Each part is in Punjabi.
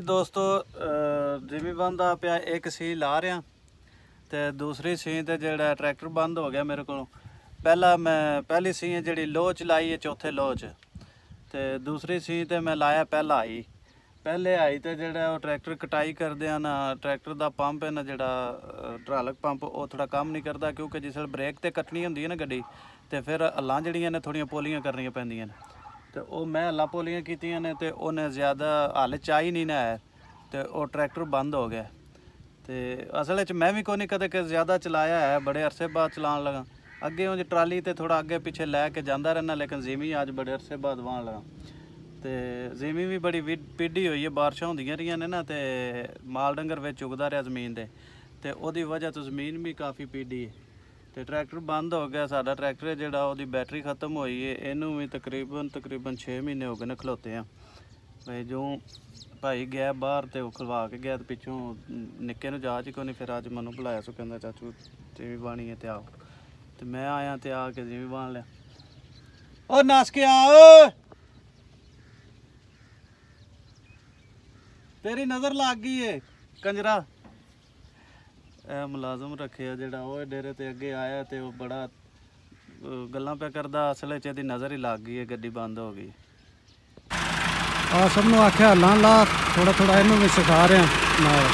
ਦੋਸਤੋ ਜਿਵੇਂ ਬੰਦਾ ਪਿਆ, ਇੱਕ ਸੀ ਲਾ ਰਿਆ ਤੇ ਦੂਸਰੀ ਸੀ ਤੇ ਜਿਹੜਾ ਟਰੈਕਟਰ ਬੰਦ ਹੋ ਗਿਆ ਮੇਰੇ ਕੋਲੋਂ। ਪਹਿਲਾ ਮੈਂ, ਪਹਿਲੀ ਸੀ ਜਿਹੜੀ ਲੋਹ ਚ ਲਾਈ ਹੈ ਚੌਥੇ ਲੋਹ ਚ। ਤੇ ਦੂਸਰੀ ਸੀ ਤੇ ਮੈਂ ਲਾਇਆ ਪਹਿਲਾ ਆਈ। ਪਹਿਲੇ ਆਈ ਤੇ ਜਿਹੜਾ ਉਹ ਟਰੈਕਟਰ ਕਟਾਈ ਕਰਦੇ ਆ ਨਾ, ਟਰੈਕਟਰ ਦਾ ਪੰਪ ਹੈ ਨਾ ਜਿਹੜਾ ਟਰਾਲਕ ਪੰਪ, ਉਹ ਥੋੜਾ ਕੰਮ ਨਹੀਂ ਕਰਦਾ ਕਿਉਂਕਿ ਜਿਸ ਵੇਲੇ ਬ੍ਰੇਕ ਤੇ ਕੱਟਣੀ ਹੁੰਦੀ ਹੈ ਨਾ ਗੱਡੀ, ਤੇ ਫਿਰ ਹੱਲਾਂ ਜਿਹੜੀਆਂ ਨੇ ਥੋੜੀਆਂ ਪੋਲੀਆਂ ਕਰਨੀਆਂ ਪੈਂਦੀਆਂ ਨੇ। ਤੇ ਉਹ ਮੈਂ ਹੱਲਾਂ ਪੋਲੀਆਂ ਕੀਤੀਆਂ ਨੇ ਤੇ ਉਹਨੇ ਜ਼ਿਆਦਾ ਹੱਲ ਚਾਹੀ ਨਹੀਂ ਨਾ ਆਇਆ ਤੇ ਉਹ ਟਰੈਕਟਰ ਬੰਦ ਹੋ ਗਿਆ। ਤੇ ਅਸਲ ਵਿੱਚ ਮੈਂ ਵੀ ਕੋਈ ਨਹੀਂ ਕਦੇ ਕਿ ਜ਼ਿਆਦਾ ਚਲਾਇਆ ਹੈ, ਬੜੇ ਅਰਸੇ ਬਾਅਦ ਚਲਾਉਣ ਲਗਾ। ਅੱਗੇ ਉਹ ਟਰਾਲੀ ਤੇ ਥੋੜਾ ਅੱਗੇ ਪਿੱਛੇ ਲੈ ਕੇ ਜਾਂਦਾ ਰਹਿਣਾ ਲੇਕਿਨ ਜ਼ੀਮੀ ਅੱਜ ਬੜੇ ਅਰਸੇ ਬਾਅਦ ਵਾਹਣ ਲਗਾ। ਤੇ ਜ਼ਮੀਨ ਵੀ ਬੜੀ ਵੀ- ਪੀਡੀ ਹੋਈ ਹੈ, ਬਾਰਿਸ਼ਾਂ ਹੁੰਦੀਆਂ ਰਹੀਆਂ ਨੇ ਨਾ ਤੇ ਮਾਲ ਡੰਗਰ ਵਿੱਚ ਉਗਦਾ ਰਿਹਾ ਜ਼ਮੀਨ ਦੇ। ਤੇ ਉਹਦੀ ਵਜ੍ਹਾ ਤੋਂ ਜ਼ਮੀਨ ਵੀ ਕਾਫੀ ਪੀਡੀ ਹੈ। ਤੇ ਟਰੈਕਟਰ ਬੰਦ ਹੋ ਗਿਆ ਸਾਡਾ ਟਰੈਕਟਰ, ਜਿਹੜਾ ਉਹਦੀ ਬੈਟਰੀ ਖਤਮ ਹੋਈ ਹੈ ਇਹਨੂੰ ਵੀ ਤਕਰੀਬਨ ਤਕਰੀਬਨ 6 ਮਹੀਨੇ ਹੋ ਗਏ ਨੇ ਖਲੋਤੇ ਆ। ਬਈ ਜੋ ਭਾਈ ਗਿਆ ਬਾਹਰ ਤੇ ਉਹ ਖਲਵਾ ਕੇ ਗਿਆ ਤੇ ਪਿੱਛੋਂ ਨਿੱਕੇ ਨੂੰ ਜਾ ਚ ਨਹੀਂ ਫਿਰ ਅੱਜ ਮੈਨੂੰ ਬੁਲਾਇਆ, ਸੋ ਕਹਿੰਦਾ, ਚਾਚੂ, ਜਿਵੇਂ ਬਾਣੀ ਹੈ ਤੇ ਆਓ। ਤੇ ਮੈਂ ਆਇਆ ਤੇ ਆ ਕੇ ਜਿਵੇਂ ਬਾਣ ਲਿਆ। ਉਹ ਨਸ ਕੇ ਆ ਤੇਰੀ ਨਜ਼ਰ ਲੱਗ ਗਈ ਏ, ਕੰਜਰਾ। ਇਹ ਮੁਲਾਜ਼ਮ ਰੱਖਿਆ ਜਿਹੜਾ ਉਹ ਡੇਰੇ ਤੇ ਅੱਗੇ ਆਇਆ ਤੇ ਉਹ ਬੜਾ ਅਹ, ਗੱਲਾਂ ਪਿਆ ਕਰਦਾ। ਅਸਲ ਵਿੱਚ ਇਹਦੀ ਨਜ਼ਰ ਹੀ ਲੱਗ ਗਈ ਏ ਗੱਡੀ ਬੰਦ ਹੋ ਗਈ। ਆ ਸਭ ਨੂੰ ਆਖਿਆ ਲਾਂ ਲਾ ਥੋੜਾ ਥੋੜਾ ਇਹਨੂੰ ਵੀ ਸਿਖਾ ਰਿਹਾ ਨਾਲ।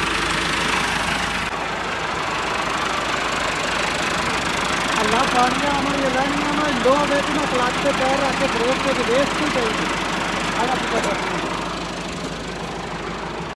ਅੱਲਾ ਪਾਣੀਆਂ ਅਮਰ ਲੈਣੀਆਂ ਮੈਂ ਲੋ ਵੇਚ ਨਾ ਕਲੱਚ ਤੇ ਪੈਰ ਰੱਖ ਕੇ ਬ੍ਰੇਕ ਤੇ ਦੇਖ ਕੀ ਚਾਹੀਦੀ ਆਲਾ ਪਤਾ।